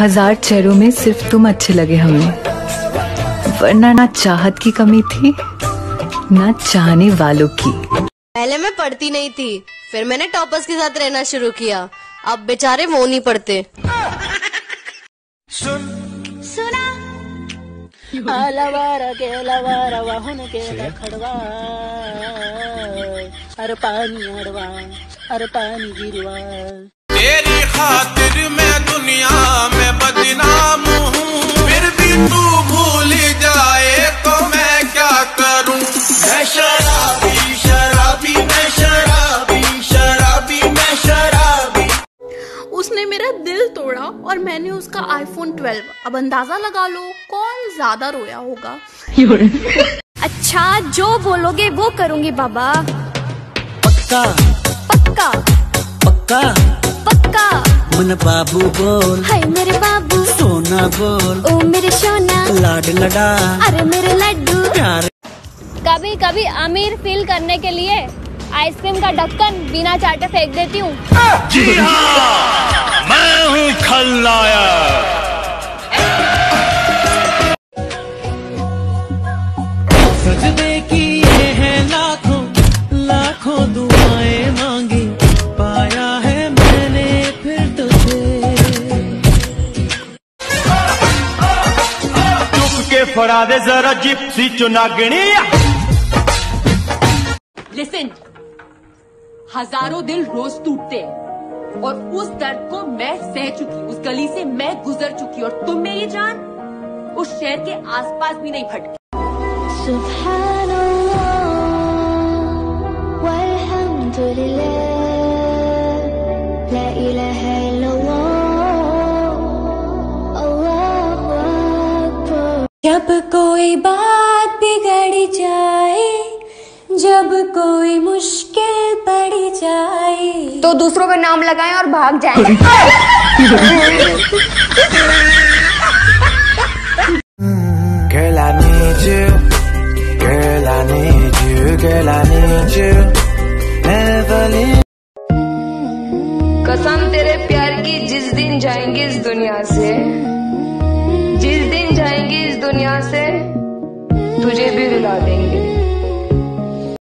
हज़ार चेहरों में सिर्फ़ तुम अच्छे लगे हमें वरना ना चाहत की कमी थी ना चाहने वालों की। पहले मैं पढ़ती नहीं थी फिर मैंने टॉपर्स के साथ रहना शुरू किया। अब बेचारे वो नहीं पढ़ते। सुन। सुना। अरे पानी अरे पानी गिरवा। तेरी खातिर मेरा दिल तोड़ा और मैंने उसका आईफोन 12 अब अंदाज़ा लगा लो कौन ज़्यादा रोया होगा? अच्छा जो बोलोगे वो करूँगी बाबा। पक्का? पक्का। पक्का? पक्का। मन बाबू बोल। हाय मेरे बाबू। सोना बोल। ओ मेरे सोना। लाड लड़ा। अरे मेरे लड्डू। प्यार। कभी कभी अमीर फील करने के लिए आइसक्रीम का ढक्कन बिना चाटे फेंक देती हूँ। खलनायक सजदे की ये है लाखों लाखों दुआएँ मांगी। पाया है मैंने फिर तुझे। चुप के फड़ा दे जरा जिप्सी चुनागणी लिसन हज़ारों दिल रोज टूटते। हैं और उस दर्द को मैं सह चुकी उस गली से मैं गुजर चुकी और तुम मेरी जान उस शहर के आसपास भी नहीं भटकी। सुभान जब कोई बात बिगड़ जाए जब कोई मुश्किल पड़ जाए तो दूसरों का नाम लगाएँ और भाग जाएँ। Girl, I need you. Girl, I need you. Girl, I need you. Never leave. कसम तेरे प्यार की जिस दिन जाएँगे इस दुनिया से